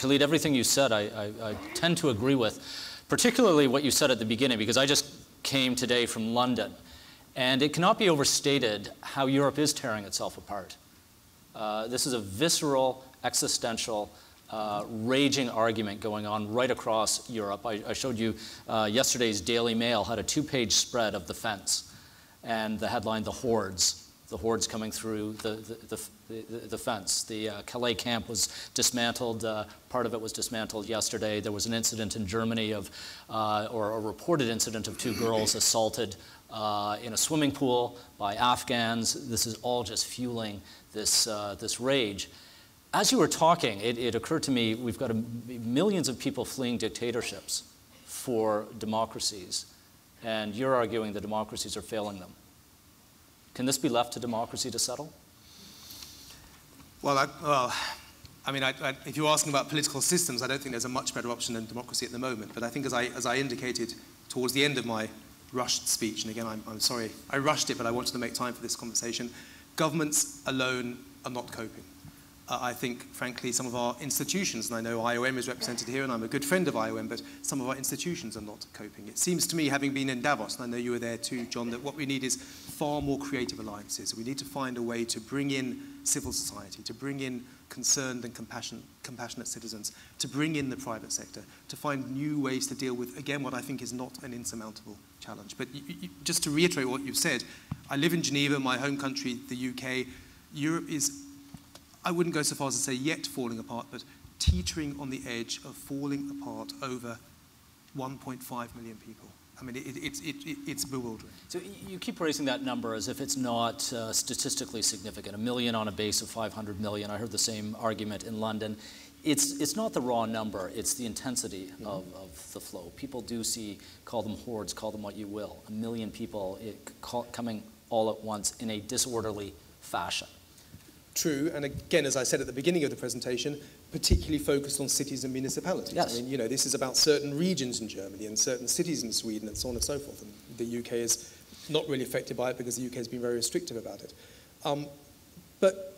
Khalid, everything you said, I, I, I tend to agree with, particularly what you said at the beginning, because I just came today from London. And it cannot be overstated how Europe is tearing itself apart. Uh, this is a visceral, existential, uh, raging argument going on right across Europe. I, I showed you uh, yesterday's Daily Mail had a two-page spread of the fence, and the headline, "The Hordes." The hordes coming through the, the, the, the fence. The uh, Calais camp was dismantled. Uh, part of it was dismantled yesterday. There was an incident in Germany of, uh, or a reported incident of two girls assaulted uh, in a swimming pool by Afghans. This is all just fueling this, uh, this rage. As you were talking, it, it occurred to me we've got a, millions of people fleeing dictatorships for democracies, and you're arguing the democracies are failing them. Can this be left to democracy to settle? Well, I, well, I mean, I, I, if you're asking about political systems, I don't think there's a much better option than democracy at the moment. But I think, as I, as I indicated towards the end of my rushed speech, and again, I'm, I'm sorry, I rushed it, but I wanted to make time for this conversation. Governments alone are not coping. Uh, I think, frankly, some of our institutions, and I know IOM is represented here, and I'm a good friend of IOM, but some of our institutions are not coping. It seems to me, having been in Davos, and I know you were there too, John, that what we need is far more creative alliances. We need to find a way to bring in civil society, to bring in concerned and compassion, compassionate citizens, to bring in the private sector, to find new ways to deal with, again, what I think is not an insurmountable challenge. But you, you, just to reiterate what you've said, I live in Geneva, my home country, the UK. Europe is, I wouldn't go so far as to say yet falling apart, but teetering on the edge of falling apart over 1.5 million people. I mean, it, it, it, it's bewildering. So you keep raising that number as if it's not uh, statistically significant. A million on a base of 500 million. I heard the same argument in London. It's, it's not the raw number, it's the intensity mm -hmm. of, of the flow. People do see, call them hordes, call them what you will, a million people coming all at once in a disorderly fashion. True, and again, as I said at the beginning of the presentation, particularly focused on cities and municipalities. Yes. I mean, you know, this is about certain regions in Germany and certain cities in Sweden and so on and so forth. And the UK is not really affected by it because the UK has been very restrictive about it. Um, but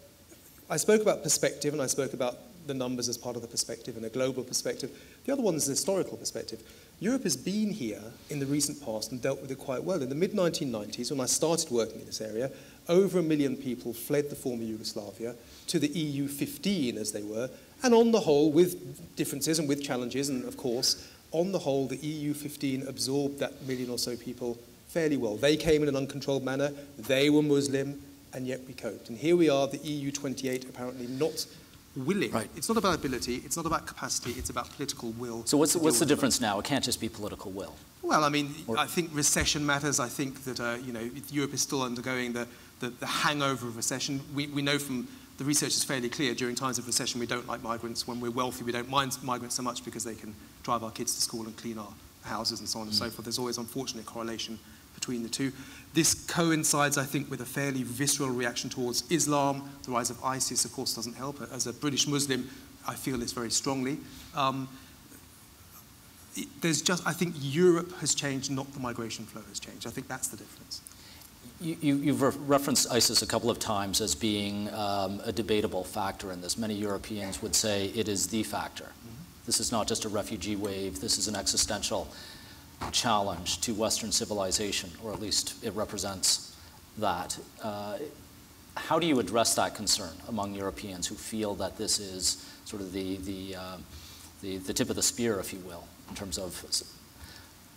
I spoke about perspective and I spoke about the numbers as part of the perspective and a global perspective. The other one is the historical perspective. Europe has been here in the recent past and dealt with it quite well. In the mid 1990s, when I started working in this area, over a million people fled the former Yugoslavia to the EU 15, as they were, and on the whole, with differences and with challenges, and of course, on the whole, the EU 15 absorbed that million or so people fairly well. They came in an uncontrolled manner, they were Muslim, and yet we coped. And here we are, the EU 28 apparently not willing. Right. It's not about ability, it's not about capacity, it's about political will. So what's, what's the difference now? It can't just be political will. Well, I mean, or I think recession matters. I think that, uh, you know, Europe is still undergoing the, the, the hangover of recession. We, we know from the research is fairly clear. During times of recession, we don't like migrants. When we're wealthy, we don't mind migrants so much because they can drive our kids to school and clean our houses and so on mm. and so mm. forth. There's always unfortunate correlation between the two. This coincides, I think, with a fairly visceral reaction towards Islam. The rise of ISIS, of course, doesn't help. As a British Muslim, I feel this very strongly. Um, there's just, I think Europe has changed, not the migration flow has changed. I think that's the difference. You, have re referenced ISIS a couple of times as being um, a debatable factor in this. Many Europeans would say it is the factor. Mm -hmm. This is not just a refugee wave, this is an existential challenge to Western civilization, or at least it represents that. Uh, how do you address that concern among Europeans who feel that this is sort of the, the, uh, the, the, tip of the spear, if you will, in terms of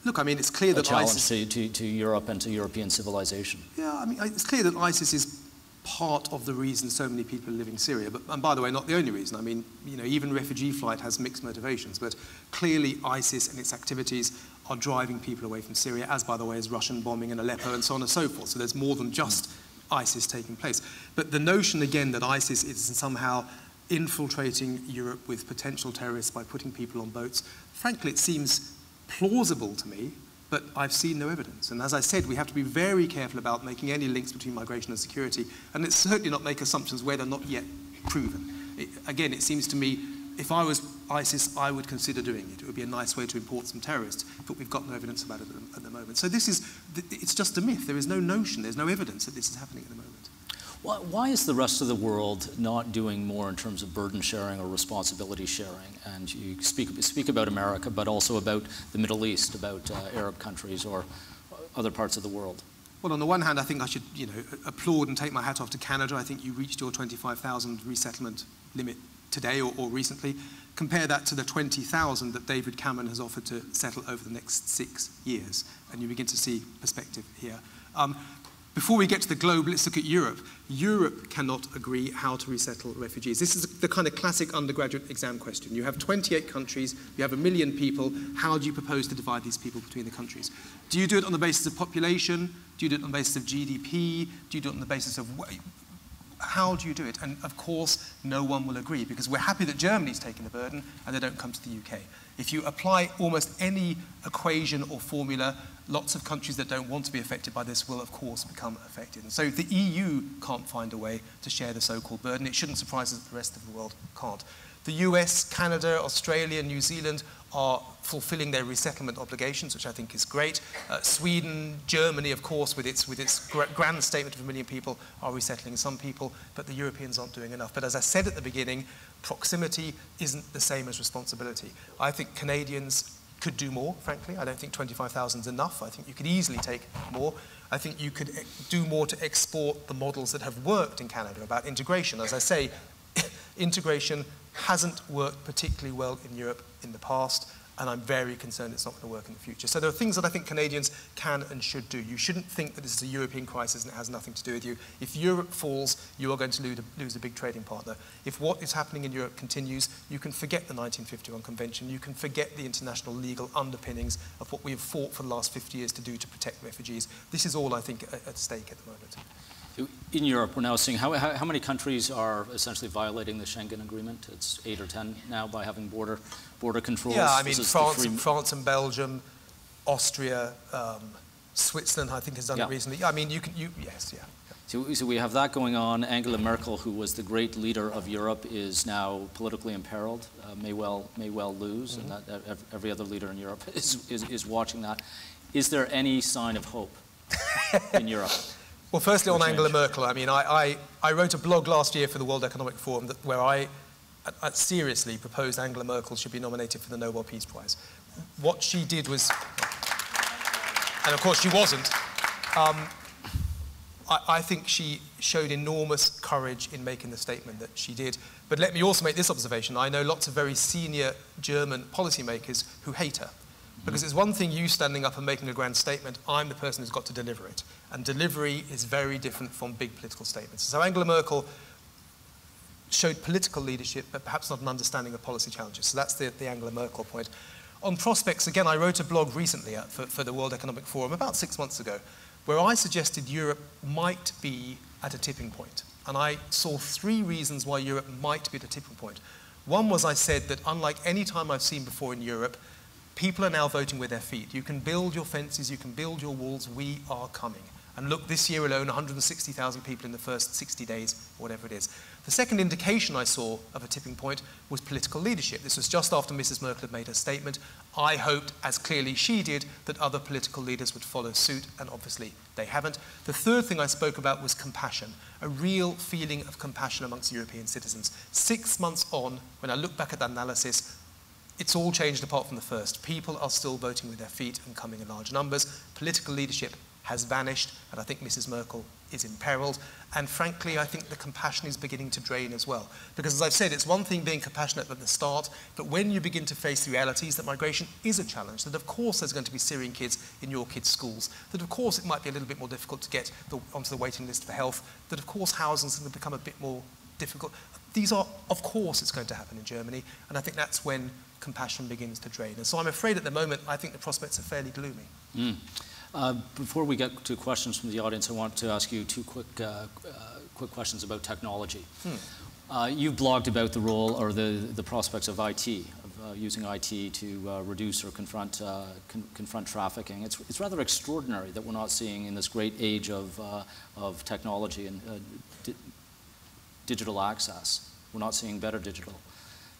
Look, I mean, it's clear that challenge ISIS... To, to, to Europe and to European civilization. Yeah, I mean, it's clear that ISIS is part of the reason so many people are living Syria. But, and by the way, not the only reason. I mean, you know, even refugee flight has mixed motivations. But clearly ISIS and its activities are driving people away from Syria, as, by the way, is Russian bombing in Aleppo and so on and so forth. So there's more than just ISIS taking place. But the notion, again, that ISIS is somehow infiltrating Europe with potential terrorists by putting people on boats, frankly, it seems plausible to me but I've seen no evidence. And as I said, we have to be very careful about making any links between migration and security, and let's certainly not make assumptions where they're not yet proven. It, again, it seems to me, if I was ISIS, I would consider doing it. It would be a nice way to import some terrorists, but we've got no evidence about it at the, at the moment. So this is, it's just a myth. There is no notion, there's no evidence that this is happening at the moment. Why, why, is the rest of the world not doing more in terms of burden sharing or responsibility sharing? And you speak, speak about America, but also about the Middle East, about uh, Arab countries or other parts of the world. Well, on the one hand, I think I should, you know, applaud and take my hat off to Canada. I think you reached your 25,000 resettlement limit today or, or recently. Compare that to the 20,000 that David Cameron has offered to settle over the next six years, and you begin to see perspective here. Um, before we get to the globe, let's look at Europe. Europe cannot agree how to resettle refugees. This is the kind of classic undergraduate exam question. You have 28 countries, you have a million people. How do you propose to divide these people between the countries? Do you do it on the basis of population? Do you do it on the basis of GDP? Do you do it on the basis of how do you do it? And of course, no one will agree because we're happy that Germany's taking the burden and they don't come to the UK. If you apply almost any equation or formula, lots of countries that don't want to be affected by this will, of course, become affected. And so the EU can't find a way to share the so-called burden. It shouldn't surprise us that the rest of the world can't. The US, Canada, Australia, New Zealand are fulfilling their resettlement obligations, which I think is great. Uh, Sweden, Germany, of course, with its, with its grand statement of a million people, are resettling some people, but the Europeans aren't doing enough. But as I said at the beginning, proximity isn't the same as responsibility. I think Canadians could do more, frankly. I don't think 25,000 is enough. I think you could easily take more. I think you could eh, do more to export the models that have worked in Canada about integration. As I say, integration hasn't worked particularly well in Europe in the past and I'm very concerned it's not going to work in the future. So there are things that I think Canadians can and should do. You shouldn't think that this is a European crisis and it has nothing to do with you. If Europe falls, you are going to lose a, lose a big trading partner. If what is happening in Europe continues, you can forget the 1951 Convention, you can forget the international legal underpinnings of what we have fought for the last 50 years to do to protect refugees. This is all, I think, at, at stake at the moment. In Europe, we're now seeing how, how, how, many countries are essentially violating the Schengen Agreement? It's eight or ten now by having border border controls. Yeah, I mean France, and, France and Belgium, Austria, um, Switzerland, I think has done yeah. it recently. I mean, you can, you yes, yeah. So, so, we have that going on. Angela Merkel, who was the great leader of Europe, is now politically imperiled. Uh, may well may well lose, mm-hmm. and that, every other leader in Europe is, is, is watching that. Is there any sign of hope in Europe? Well, firstly, on Angela Merkel, I mean, I, I, I, wrote a blog last year for the World Economic Forum that, where I, I seriously proposed Angela Merkel should be nominated for the Nobel Peace Prize. What she did was, and of course she wasn't, um, I, I think she showed enormous courage in making the statement that she did. But let me also make this observation. I know lots of very senior German policymakers who hate her. Because it's one thing you standing up and making a grand statement, I'm the person who's got to deliver it. And delivery is very different from big political statements. So Angela Merkel showed political leadership, but perhaps not an understanding of policy challenges. So that's the, the Angela Merkel point. On prospects, again, I wrote a blog recently uh, for, for the World Economic Forum about six months ago, where I suggested Europe might be at a tipping point. And I saw three reasons why Europe might be at a tipping point. One was I said that unlike any time I've seen before in Europe, People are now voting with their feet. You can build your fences, you can build your walls. We are coming. And look, this year alone, 160,000 people in the first 60 days, whatever it is. The second indication I saw of a tipping point was political leadership. This was just after Mrs. Merkel had made her statement. I hoped, as clearly she did, that other political leaders would follow suit, and obviously they haven't. The third thing I spoke about was compassion, a real feeling of compassion amongst European citizens. Six months on, when I look back at that analysis, it's all changed apart from the first. People are still voting with their feet and coming in large numbers. Political leadership has vanished, and I think Mrs. Merkel is imperiled. And frankly, I think the compassion is beginning to drain as well. Because as I've said, it's one thing being compassionate at the start, but when you begin to face the realities that migration is a challenge, that of course there's going to be Syrian kids in your kids' schools, that of course it might be a little bit more difficult to get the, onto the waiting list for health, that of course housing is going to become a bit more difficult. These are, of course, it's going to happen in Germany, and I think that's when compassion begins to drain. And so I'm afraid at the moment, I think the prospects are fairly gloomy. Mm. Uh, before we get to questions from the audience, I want to ask you two quick, uh, uh, quick questions about technology. Hmm. Uh, you've blogged about the role or the, the prospects of IT, of uh, using IT to uh, reduce or confront, con confront trafficking. It's, it's rather extraordinary that we're not seeing in this great age of, of technology and di digital access, we're not seeing better digital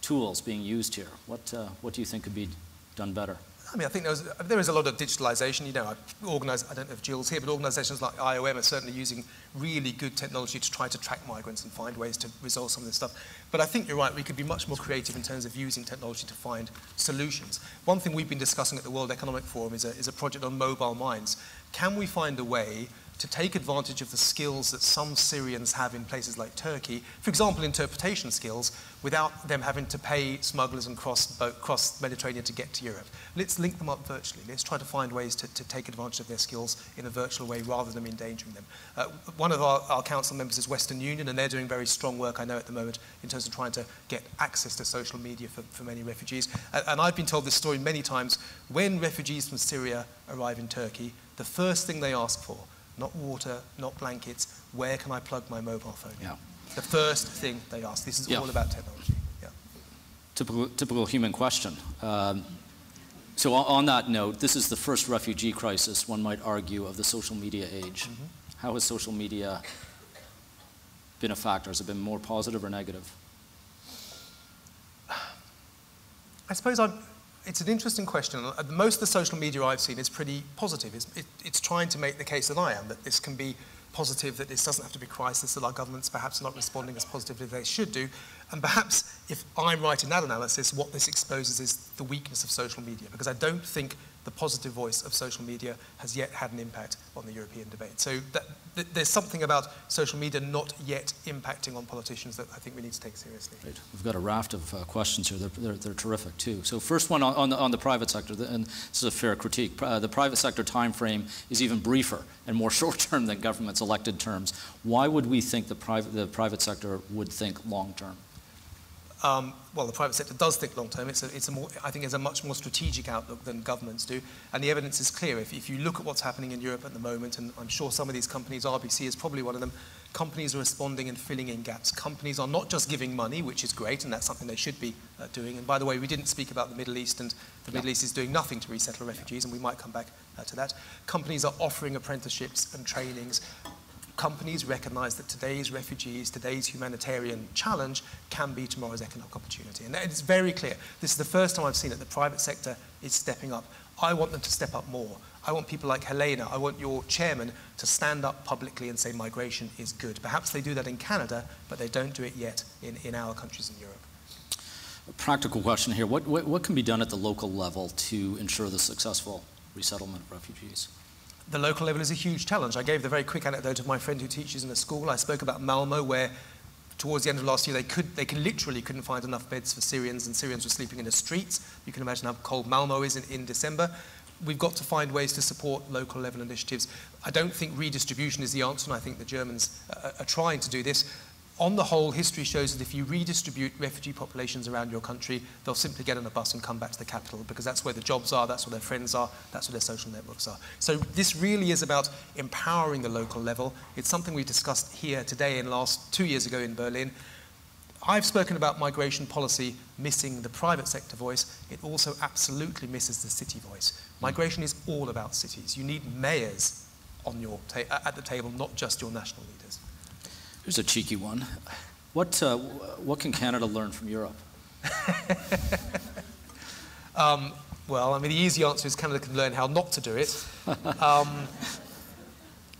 tools being used here. What, uh, what do you think could be done better? I mean, I think there, was, there is a lot of digitalization. You know, I organize, I don't know if Jill's here, but organizations like IOM are certainly using really good technology to try to track migrants and find ways to resolve some of this stuff. But I think you're right, we could be much more creative in terms of using technology to find solutions. One thing we've been discussing at the World Economic Forum is a, is a project on mobile minds. Can we find a way to take advantage of the skills that some Syrians have in places like Turkey, for example, interpretation skills, without them having to pay smugglers and cross, boat, cross Mediterranean to get to Europe. Let's link them up virtually. Let's try to find ways to, to take advantage of their skills in a virtual way rather than endangering them. Uh, one of our, our council members is Western Union, and they're doing very strong work, I know, at the moment, in terms of trying to get access to social media for, for many refugees. And, and I've been told this story many times. When refugees from Syria arrive in Turkey, the first thing they ask for not water, not blankets. Where can I plug my mobile phone? Yeah. The first thing they ask. This is yeah. all about technology. Yeah. Typical, typical human question. Um, so on that note, this is the first refugee crisis, one might argue, of the social media age. Mm -hmm. How has social media been a factor? Has it been more positive or negative? I suppose I'm, it's an interesting question. Uh, most of the social media I've seen is pretty positive. It's, it, it's trying to make the case that I am, that this can be positive, that this doesn't have to be crisis, that our governments perhaps not responding as positively as they should do. And perhaps, if I'm right in that analysis, what this exposes is the weakness of social media, because I don't think the positive voice of social media has yet had an impact on the European debate. So that, th there's something about social media not yet impacting on politicians that I think we need to take seriously. Right. We've got a raft of uh, questions here. They're, they're, they're, terrific, too. So first one on, on, the, on the private sector, and this is a fair critique. Uh, the private sector time frame is even briefer and more short-term than government's elected terms. Why would we think the private, the private sector would think long-term? Um, well, the private sector does think long term. It's a, it's a more, I think it's a much more strategic outlook than governments do. And the evidence is clear. If, if you look at what's happening in Europe at the moment, and I'm sure some of these companies, RBC is probably one of them, companies are responding and filling in gaps. Companies are not just giving money, which is great, and that's something they should be uh, doing. And by the way, we didn't speak about the Middle East, and the Middle East is doing nothing to resettle refugees, and we might come back uh, to that. Companies are offering apprenticeships and trainings companies recognize that today's refugees, today's humanitarian challenge can be tomorrow's economic opportunity. And it's very clear. This is the first time I've seen it. The private sector is stepping up. I want them to step up more. I want people like Helena, I want your chairman to stand up publicly and say migration is good. Perhaps they do that in Canada, but they don't do it yet in, in our countries in Europe. A practical question here. What, what, what can be done at the local level to ensure the successful resettlement of refugees? the local level is a huge challenge. I gave the very quick anecdote of my friend who teaches in a school. I spoke about Malmo, where towards the end of last year, they could they can literally couldn't find enough beds for Syrians, and Syrians were sleeping in the streets. You can imagine how cold Malmo is in, in December. We've got to find ways to support local level initiatives. I don't think redistribution is the answer, and I think the Germans uh, are trying to do this. On the whole, history shows that if you redistribute refugee populations around your country, they'll simply get on a bus and come back to the capital because that's where the jobs are, that's where their friends are, that's where their social networks are. So this really is about empowering the local level. It's something we discussed here today and last two years ago in Berlin. I've spoken about migration policy missing the private sector voice. It also absolutely misses the city voice. Migration is all about cities. You need mayors on your at the table, not just your national leaders. Here's a cheeky one. What, uh, what can Canada learn from Europe? um, well, I mean, the easy answer is Canada can learn how not to do it. Um,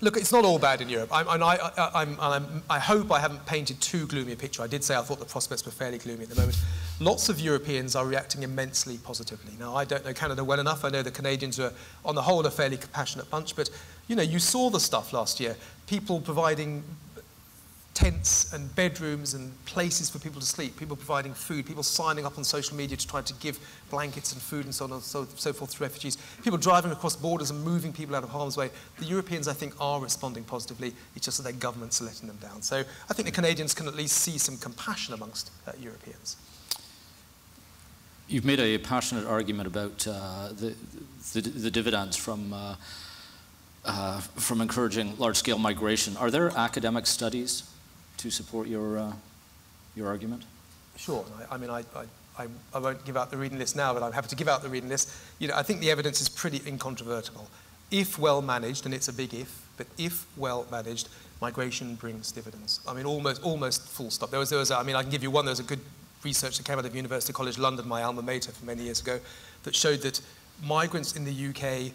look, it's not all bad in Europe. I'm, I, I, I'm, I'm, i hope I haven't painted too gloomy a picture. I did say I thought the prospects were fairly gloomy at the moment. Lots of Europeans are reacting immensely positively. Now, I don't know Canada well enough. I know the Canadians are, on the whole, a fairly compassionate bunch. But, you know, you saw the stuff last year. People providing tents and bedrooms and places for people to sleep, people providing food, people signing up on social media to try to give blankets and food and so on and so, so forth to refugees, people driving across borders and moving people out of harm's way. The Europeans, I think, are responding positively. It's just that their governments are letting them down. So I think the Canadians can at least see some compassion amongst uh, Europeans. You've made a passionate argument about uh, the, the, the, dividends from uh, uh, from encouraging large-scale migration. Are there academic studies to support your, uh, your argument? Sure. I, I mean, I, I, I, won't give out the reading list now, but I'm happy to give out the reading list. You know, I think the evidence is pretty incontrovertible. If well managed, and it's a big if, but if well managed, migration brings dividends. I mean, almost, almost full stop. There was, there was I mean, I can give you one. There was a good research that came out of University College London, my alma mater, for many years ago, that showed that migrants in the UK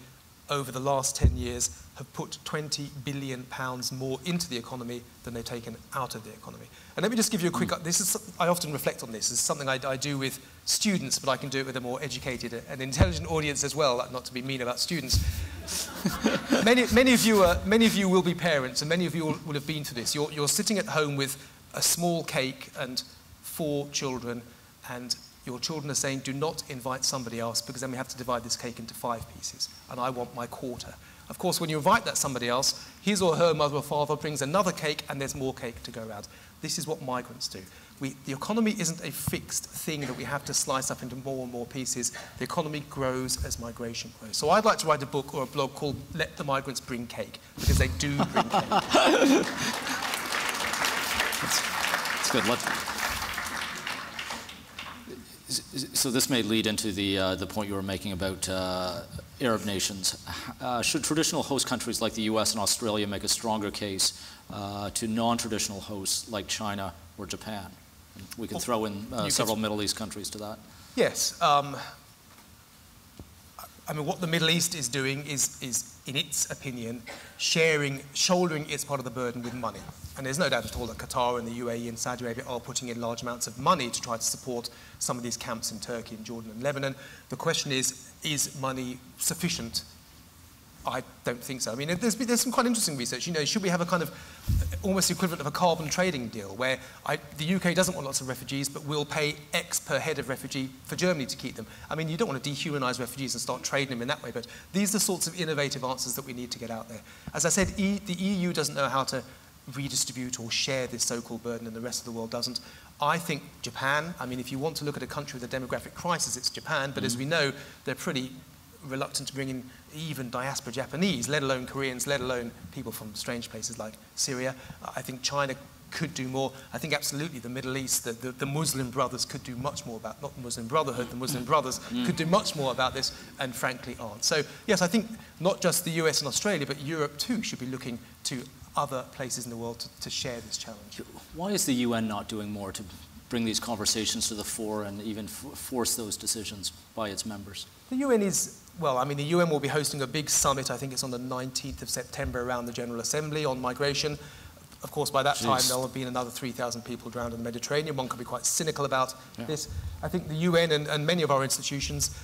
over the last 10 years have put 20 billion pounds more into the economy than they've taken out of the economy. And let me just give you a quick, this is, I often reflect on this. it's something I, I, do with students, but I can do it with a more educated and intelligent audience as well, not to be mean about students. many, many, of you are, many of you will be parents, and many of you will, will have been through this. You're, you're sitting at home with a small cake and four children, and your children are saying, do not invite somebody else because then we have to divide this cake into five pieces, and I want my quarter. Of course, when you invite that somebody else, his or her mother or father brings another cake and there's more cake to go around. This is what migrants do. We, the economy isn't a fixed thing that we have to slice up into more and more pieces. The economy grows as migration grows. So I'd like to write a book or a blog called Let the Migrants Bring Cake, because they do bring cake. that's, that's good. Let's, so this may lead into the, uh, the point you were making about uh, Arab nations. Uh, should traditional host countries like the US and Australia make a stronger case uh, to non-traditional hosts like China or Japan? We can throw in uh, several Middle East countries to that. Yes. Um, I mean, what the Middle East is doing is, is, in its opinion, sharing, shouldering its part of the burden with money. And there's no doubt at all that Qatar and the UAE and Saudi Arabia are putting in large amounts of money to try to support some of these camps in Turkey and Jordan and Lebanon. The question is, is money sufficient I don't think so. I mean, there's, there's some quite interesting research. You know, should we have a kind of almost equivalent of a carbon trading deal where I, the UK doesn't want lots of refugees, but will pay X per head of refugee for Germany to keep them? I mean, you don't want to dehumanize refugees and start trading them in that way, but these are the sorts of innovative answers that we need to get out there. As I said, e, the EU doesn't know how to redistribute or share this so-called burden and the rest of the world doesn't. I think Japan, I mean, if you want to look at a country with a demographic crisis, it's Japan, but mm. as we know, they're pretty reluctant to bring in even diaspora Japanese, let alone Koreans, let alone people from strange places like Syria. I think China could do more. I think absolutely the Middle East, the, the, the, Muslim brothers could do much more about, not the Muslim Brotherhood, the Muslim brothers mm. could do much more about this and frankly aren't. So yes, I think not just the US and Australia, but Europe too should be looking to other places in the world to, to share this challenge. Why is the UN not doing more to bring these conversations to the fore and even force those decisions by its members? The UN is well, I mean, the UN will be hosting a big summit, I think it's on the 19th of September around the General Assembly on migration. Of course, by that Jeez. time, there'll have been another 3,000 people drowned in the Mediterranean. One could be quite cynical about yeah. this. I think the UN and, and many of our institutions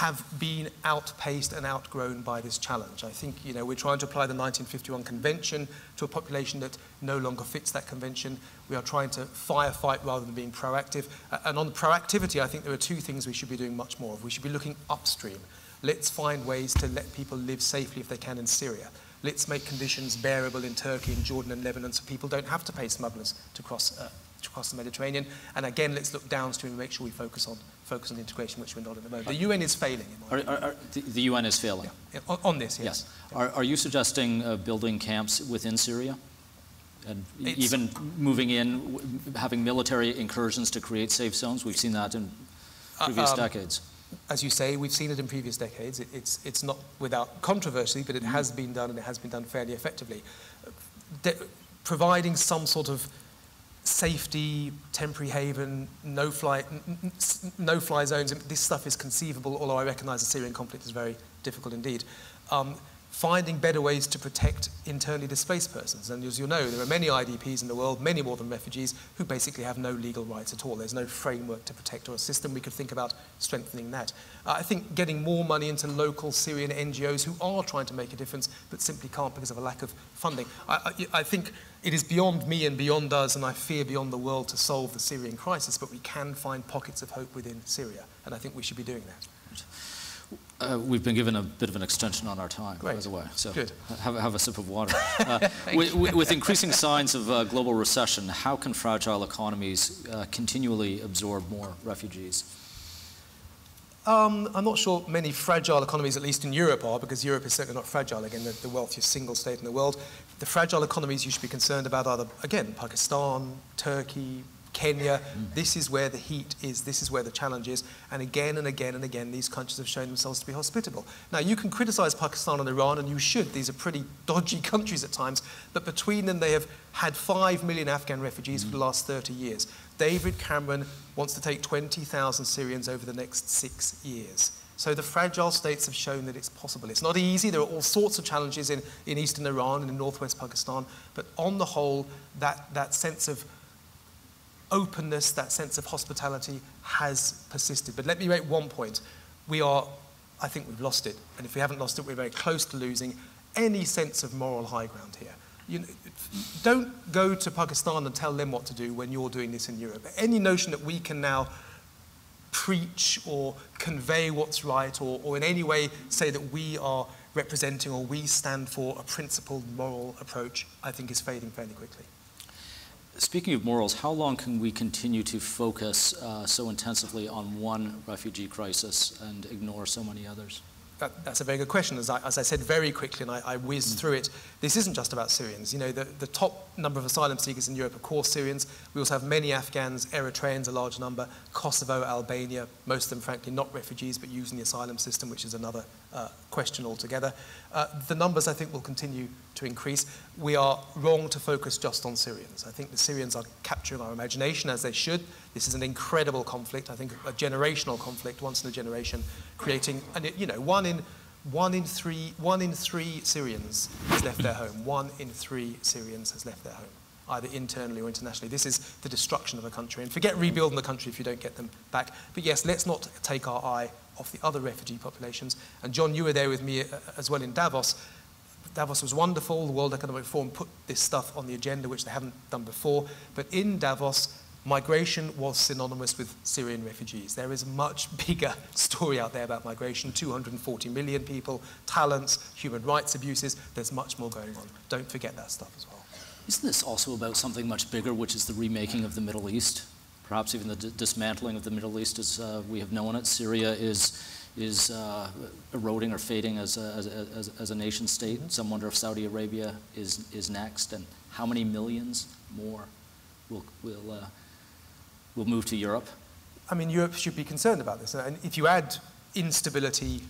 have been outpaced and outgrown by this challenge. I think you know, we're trying to apply the 1951 convention to a population that no longer fits that convention. We are trying to firefight rather than being proactive. And on proactivity, I think there are two things we should be doing much more of. We should be looking upstream. Let's find ways to let people live safely if they can in Syria. Let's make conditions bearable in Turkey and Jordan and Lebanon so people don't have to pay smugglers to cross, uh, to cross the Mediterranean. And again, let's look downstream and make sure we focus on focus on integration, which we're not at the moment. The UN is failing. Are, are, are the, the, UN is failing? Yeah. On, on, this, yes. yes. Are, are you suggesting uh, building camps within Syria? And it's, even moving in, having military incursions to create safe zones? We've seen that in previous uh, um, decades. As you say, we've seen it in previous decades. It, it's, it's not without controversy, but it mm. has been done and it has been done fairly effectively. De providing some sort of safety, temporary haven, no-fly no fly zones. This stuff is conceivable, although I recognize the Syrian conflict is very difficult indeed. Um, finding better ways to protect internally displaced persons. And as you know, there are many IDPs in the world, many more than refugees, who basically have no legal rights at all. There's no framework to protect or a system. We could think about strengthening that. Uh, I think getting more money into local Syrian NGOs who are trying to make a difference but simply can't because of a lack of funding. I, I, I think it is beyond me and beyond us, and I fear beyond the world to solve the Syrian crisis, but we can find pockets of hope within Syria, and I think we should be doing that. Uh, we've been given a bit of an extension on our time, Great. by the way. So Good. Have, have a sip of water. Uh, with, with, increasing signs of uh, global recession, how can fragile economies uh, continually absorb more refugees? Um, I'm not sure many fragile economies, at least in Europe, are, because Europe is certainly not fragile, again, the, the wealthiest single state in the world. The fragile economies you should be concerned about are, the, again, Pakistan, Turkey, Kenya. Mm. This is where the heat is. This is where the challenge is. And again and again and again, these countries have shown themselves to be hospitable. Now, you can criticize Pakistan and Iran, and you should. These are pretty dodgy countries at times. But between them, they have had 5 million Afghan refugees mm. for the last 30 years. David Cameron wants to take 20,000 Syrians over the next six years. So the fragile states have shown that it's possible. It's not easy. There are all sorts of challenges in, in eastern Iran and in northwest Pakistan. But on the whole, that, that sense of openness, that sense of hospitality has persisted. But let me make one point. We are, I think we've lost it. And if we haven't lost it, we're very close to losing any sense of moral high ground here. You know, don't go to Pakistan and tell them what to do when you're doing this in Europe. Any notion that we can now preach or convey what's right or, or in any way say that we are representing or we stand for a principled moral approach, I think is fading fairly quickly. Speaking of morals, how long can we continue to focus uh, so intensively on one refugee crisis and ignore so many others? That, that's a very good question. As I, as I said very quickly, and I, I whizzed mm. through it, this isn't just about Syrians. You know, the, the top number of asylum seekers in Europe are course Syrians. We also have many Afghans, Eritreans, a large number, Kosovo, Albania, most of them, frankly, not refugees, but using the asylum system, which is another uh, question altogether. Uh, the numbers, I think, will continue to increase. We are wrong to focus just on Syrians. I think the Syrians are capturing our imagination, as they should. This is an incredible conflict, I think a generational conflict, once in a generation, creating, and it, you know, one in, one in three, one in three Syrians has left their home. One in three Syrians has left their home either internally or internationally. This is the destruction of a country. And forget rebuilding the country if you don't get them back. But yes, let's not take our eye off the other refugee populations. And John, you were there with me uh, as well in Davos. Davos was wonderful. The World Economic Forum put this stuff on the agenda, which they haven't done before. But in Davos, migration was synonymous with Syrian refugees. There is a much bigger story out there about migration 240 million people, talents, human rights abuses. There's much more going on. Don't forget that stuff as well. Isn't this also about something much bigger, which is the remaking of the Middle East? perhaps even the dismantling of the Middle East as uh, we have known it. Syria is, is uh, eroding or fading as a, as, as, as a nation state. Some wonder if Saudi Arabia is, is next, and how many millions more will, will, uh, will move to Europe. I mean, Europe should be concerned about this. And if you add instability,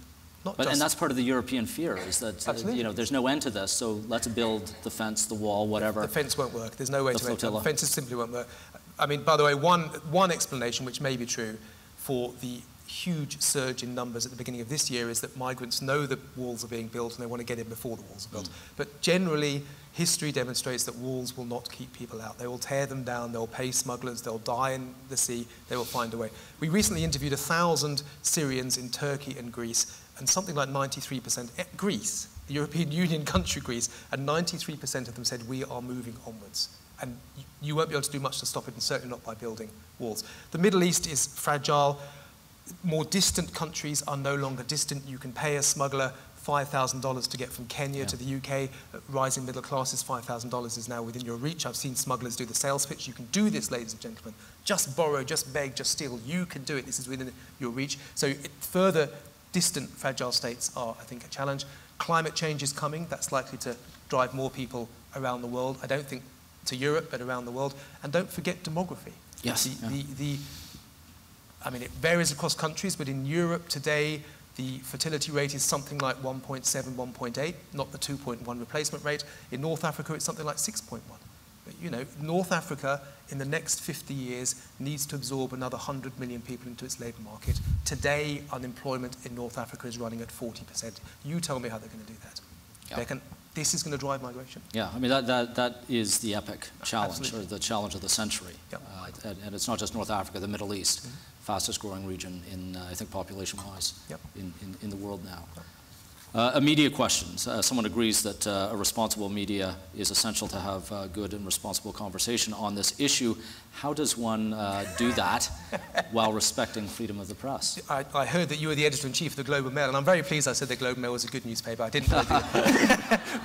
not but, just... And that's part of the European fear, is that, uh, you know, there's no end to this, so let's build the fence, the wall, whatever. The fence won't work. There's no way the to flotilla. end it. The fences simply won't work. I mean, by the way, one, one explanation, which may be true, for the huge surge in numbers at the beginning of this year is that migrants know the walls are being built and they want to get in before the walls are built. Mm. But generally, history demonstrates that walls will not keep people out. They will tear them down, they'll pay smugglers, they'll die in the sea, they will find a way. We recently interviewed a thousand Syrians in Turkey and Greece, and something like 93%, eh, Greece, the European Union country Greece, and 93% of them said, we are moving onwards and you won't be able to do much to stop it, and certainly not by building walls. The Middle East is fragile. More distant countries are no longer distant. You can pay a smuggler $5,000 to get from Kenya yeah. to the UK. Rising middle classes, $5,000 is now within your reach. I've seen smugglers do the sales pitch. You can do this, ladies and gentlemen. Just borrow, just beg, just steal. You can do it. This is within your reach. So it, further distant fragile states are, I think, a challenge. Climate change is coming. That's likely to drive more people around the world. I don't think to Europe, but around the world. And don't forget demography. Yes. The, yeah. the, the, I mean, it varies across countries, but in Europe today, the fertility rate is something like 1.7, 1.8, not the 2.1 replacement rate. In North Africa, it's something like 6.1. You know, North Africa in the next 50 years needs to absorb another 100 million people into its labour market. Today, unemployment in North Africa is running at 40%. You tell me how they're going to do that. Can this is going to drive migration. Yeah, I mean, that, that, that is the epic challenge, Absolutely. or the challenge of the century. Uh, and, and, it's not just North Africa, the Middle East, mm -hmm. Fastest growing region in, uh, I think, population-wise yep. in, in, in, the world now. Yep. Uh, media question. Uh, someone agrees that uh, a responsible media is essential to have uh, good and responsible conversation on this issue. How does one uh, do that while respecting freedom of the press? I, I, heard that you were the editor-in-chief of the Globe and Mail, and I'm very pleased I said the Globe and Mail was a good newspaper. I didn't know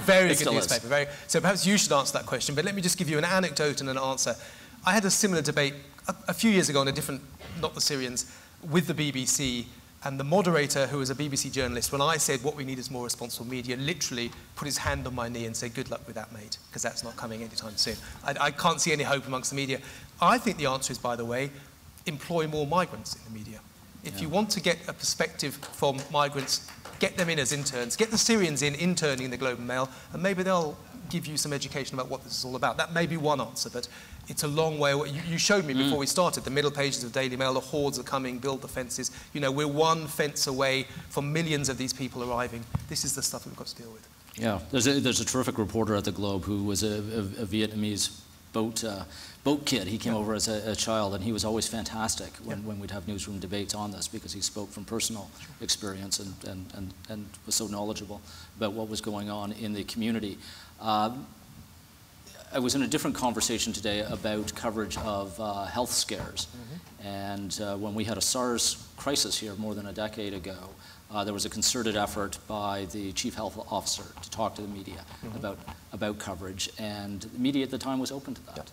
Very it good newspaper. Very, so perhaps you should answer that question, but let me just give you an anecdote and an answer. I had a similar debate a, a few years ago on a different, not the Syrians, with the BBC and the moderator, who was a BBC journalist, when I said what we need is more responsible media, literally put his hand on my knee and said, good luck with that, mate, because that's not coming anytime soon. I, I can't see any hope amongst the media. I think the answer is, by the way, employ more migrants in the media. If yeah. you want to get a perspective from migrants, get them in as interns, get the Syrians in interning in the Globe and Mail, and maybe they'll give you some education about what this is all about. That may be one answer, but it's a long way away. You, you showed me mm. before we started the middle pages of Daily Mail, the hordes are coming, build the fences. You know, we're one fence away from millions of these people arriving. This is the stuff we've got to deal with. Yeah, there's a, there's a terrific reporter at the Globe who was a, a, a Vietnamese boat, uh, boat kid. He came yeah. over as a, a, child, and he was always fantastic when, yeah. when we'd have newsroom debates on this because he spoke from personal experience and, and, and, and was so knowledgeable about what was going on in the community. Um, I was in a different conversation today about coverage of uh, health scares. Mm-hmm. And uh, when we had a SARS crisis here more than a decade ago, uh, there was a concerted effort by the chief health officer to talk to the media mm-hmm. about, about coverage, and the media at the time was open to that. Yeah.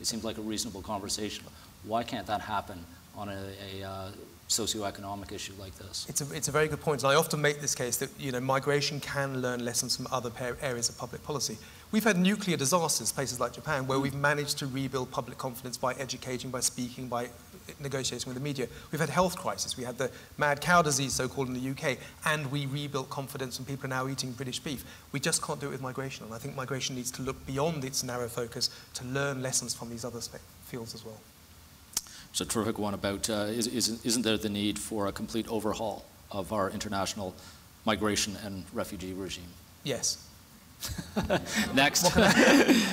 It seemed like a reasonable conversation. Why can't that happen on a, a uh, socioeconomic issue like this? It's a, it's a very good point, and I often make this case that you know, migration can learn lessons from other areas of public policy. We've had nuclear disasters, places like Japan, where we've managed to rebuild public confidence by educating, by speaking, by negotiating with the media. We've had health crisis. We had the mad cow disease, so-called, in the UK, and we rebuilt confidence and people are now eating British beef. We just can't do it with migration, and I think migration needs to look beyond its narrow focus to learn lessons from these other fields as well. It's a terrific one about, uh, is, isn't there the need for a complete overhaul of our international migration and refugee regime? Yes. Next.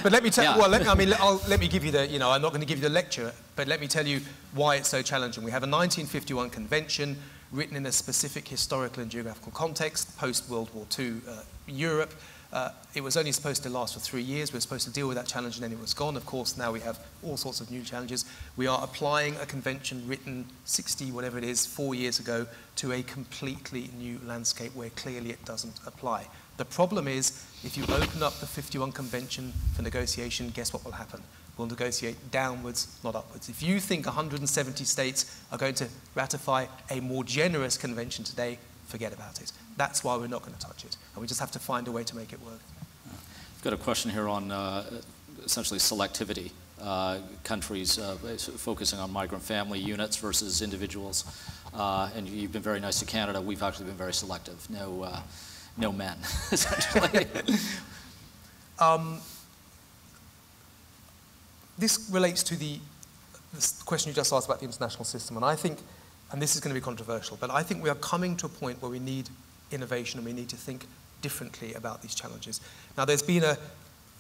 but let me tell yeah. well, let, I mean, I'll, let me give you the, you know, I'm not going to give you the lecture, but let me tell you why it's so challenging. We have a 1951 convention written in a specific historical and geographical context, post-World War II uh, Europe. Uh, it was only supposed to last for three years. We were supposed to deal with that challenge and then it was gone. Of course, now we have all sorts of new challenges. We are applying a convention written 60, whatever it is, four years ago to a completely new landscape where clearly it doesn't apply. The problem is, if you open up the 51 Convention for negotiation, guess what will happen? We'll negotiate downwards, not upwards. If you think 170 states are going to ratify a more generous convention today, forget about it. That's why we're not going to touch it. And we just have to find a way to make it work. I've got a question here on uh, essentially selectivity. Uh, countries uh, focusing on migrant family units versus individuals. Uh, and you've been very nice to Canada. We've actually been very selective. No, uh, no men, essentially. um, this relates to the, the question you just asked about the international system, and I think, and this is going to be controversial, but I think we are coming to a point where we need innovation and we need to think differently about these challenges. Now, there's been a,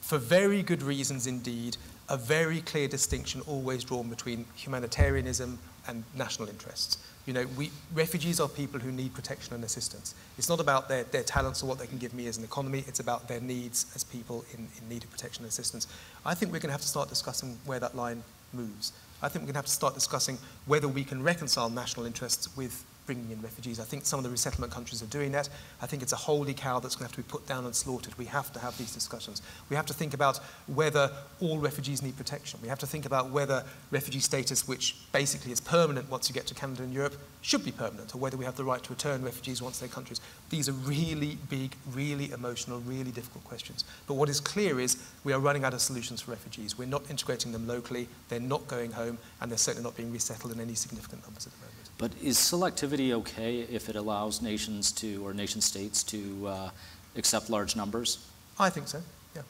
for very good reasons indeed, a very clear distinction always drawn between humanitarianism and national interests. You know, we, refugees are people who need protection and assistance. It's not about their, their talents or what they can give me as an economy, it's about their needs as people in, in need of protection and assistance. I think we're going to have to start discussing where that line moves. I think we're going to have to start discussing whether we can reconcile national interests with bringing in refugees. I think some of the resettlement countries are doing that. I think it's a holy cow that's going to have to be put down and slaughtered. We have to have these discussions. We have to think about whether all refugees need protection. We have to think about whether refugee status, which basically is permanent once you get to Canada and Europe, should be permanent, or whether we have the right to return refugees once they're countries. These are really big, really emotional, really difficult questions. But what is clear is we are running out of solutions for refugees. We're not integrating them locally, they're not going home, and they're certainly not being resettled in any significant numbers at the moment. But is selectivity okay if it allows nations to, or nation states to uh, accept large numbers? I think so, yeah.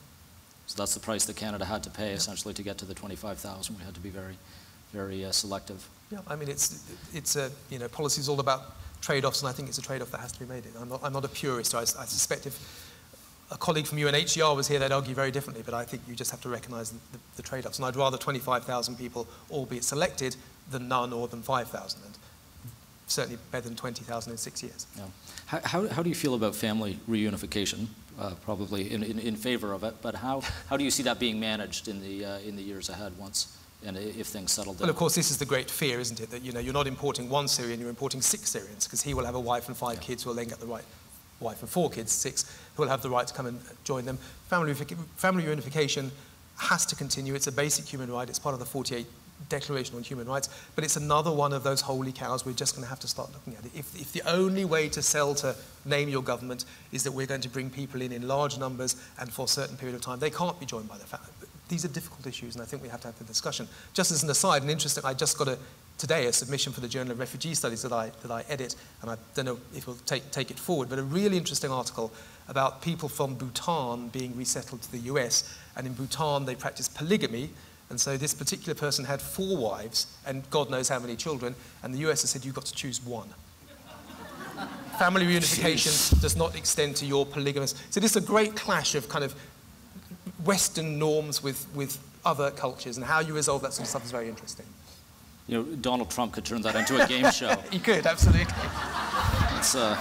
So that's the price that Canada had to pay, yeah. essentially, to get to the 25,000. We had to be very, very uh, selective. Yeah, I mean, it's, it's a, you know, policy is all about trade-offs, and I think it's a trade-off that has to be made. I'm not, I'm not a purist. I, I suspect if a colleague from UNHCR was here, they'd argue very differently, but I think you just have to recognize the, the trade-offs. And I'd rather 25,000 people all be selected than none or than 5,000. And certainly better than 20,000 in six years. Yeah. How, how, how, do you feel about family reunification? Uh, probably in, in, in, favor of it, but how, how do you see that being managed in the, uh, in the years ahead once and if things settle down? Well, of course, this is the great fear, isn't it? That you know, you're not importing one Syrian, you're importing six Syrians, because he will have a wife and five yeah. kids who will then get the right wife and four kids, six, who will have the right to come and join them. Family, family reunification has to continue. It's a basic human right. It's part of the 48 Declaration on Human Rights, but it's another one of those holy cows we're just going to have to start looking at. It. If, if the only way to sell to name your government is that we're going to bring people in in large numbers and for a certain period of time, they can't be joined by their family. These are difficult issues, and I think we have to have the discussion. Just as an aside, and interesting, I just got a today a submission for the Journal of Refugee Studies that I, that I edit, and I don't know if we'll take, take it forward, but a really interesting article about people from Bhutan being resettled to the US. And in Bhutan, they practice polygamy. And so this particular person had four wives and God knows how many children, and the US has said you've got to choose one. Family reunification Jeez. does not extend to your polygamous. So this is a great clash of kind of Western norms with, with other cultures, and how you resolve that sort of stuff is very interesting. You know, Donald Trump could turn that into a game show. he could, absolutely. It's, uh,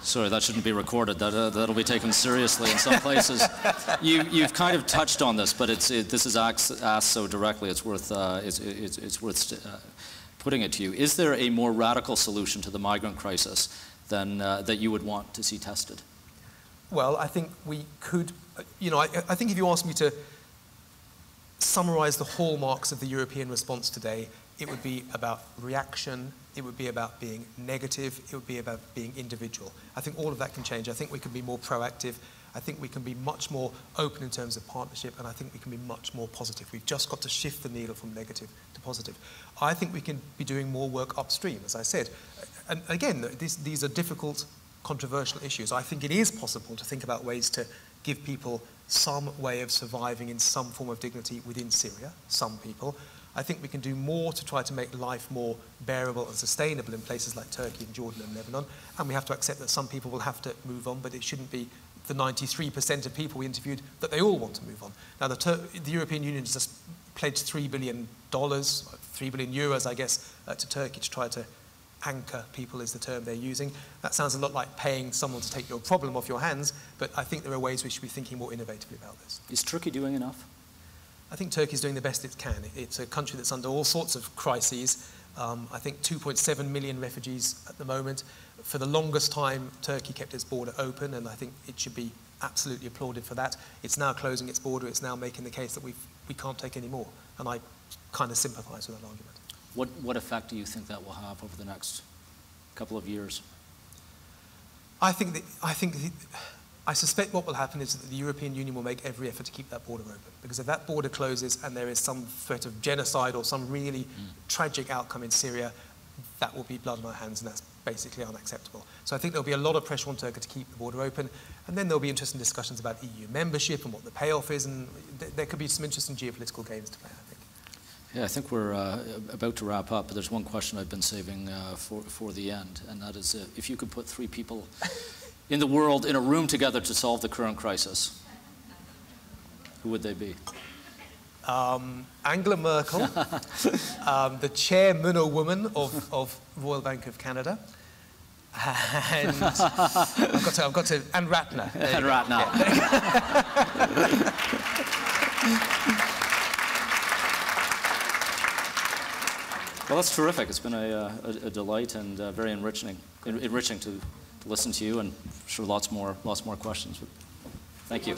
sorry, that shouldn't be recorded. That, uh, that'll be taken seriously in some places. you, have kind of touched on this, but it's, it, this is asked, asked, so directly, it's worth, uh, it's, it's, it's, worth uh, putting it to you. Is there a more radical solution to the migrant crisis than, uh, that you would want to see tested? Well, I think we could, uh, you know, I, I think if you ask me to summarize the hallmarks of the European response today, it would be about reaction, it would be about being negative, it would be about being individual. I think all of that can change. I think we can be more proactive. I think we can be much more open in terms of partnership, and I think we can be much more positive. We've just got to shift the needle from negative to positive. I think we can be doing more work upstream, as I said. And again, these, these are difficult, controversial issues. I think it is possible to think about ways to give people some way of surviving in some form of dignity within Syria, some people. I think we can do more to try to make life more bearable and sustainable in places like Turkey and Jordan and Lebanon. And we have to accept that some people will have to move on, but it shouldn't be the 93% of people we interviewed that they all want to move on. Now, the, the European Union has just pledged $3 billion, 3 billion euros, I guess, uh, to Turkey to try to anchor people is the term they're using. That sounds a lot like paying someone to take your problem off your hands, but I think there are ways we should be thinking more innovatively about this. Is Turkey doing enough? I think Turkey is doing the best it can. It's a country that's under all sorts of crises. Um, I think 2.7 million refugees at the moment. For the longest time, Turkey kept its border open, and I think it should be absolutely applauded for that. It's now closing its border. It's now making the case that we we can't take any more. And I kind of sympathize with that argument. What, what effect do you think that will have over the next couple of years? I think, that, I think I suspect what will happen is that the European Union will make every effort to keep that border open. Because if that border closes and there is some threat of genocide or some really mm. tragic outcome in Syria, that will be blood on our hands, and that's basically unacceptable. So I think there'll be a lot of pressure on Turkey to keep the border open, and then there'll be interesting discussions about EU membership and what the payoff is, and th there could be some interesting geopolitical games to play, I think. Yeah, I think we're uh, about to wrap up, but there's one question I've been saving uh, for, for the end, and that is uh, if you could put three people in the world in a room together to solve the current crisis, who would they be? Um, Angela Merkel, um, the chairman or woman of, of Royal Bank of Canada, and I've got to, I've got to, and Ratner. And Ratner. Well, that's terrific. It's been a, uh, a, a delight and uh, very enriching, enriching to, listen to you, and I'm sure lots more, lots more questions. Thank you.